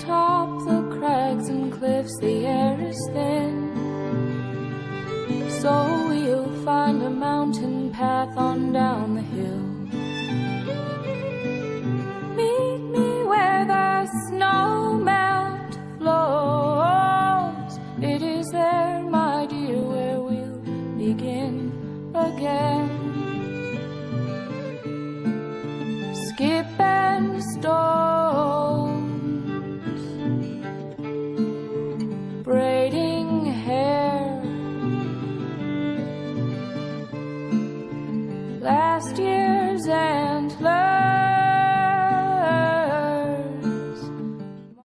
atop the crags and cliffs the air is thin. So we'll find a mountain path on down the hill. Meet me where the snow melt flows. It is there, my dear, where we'll begin again. last year.